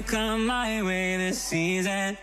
come my way this season.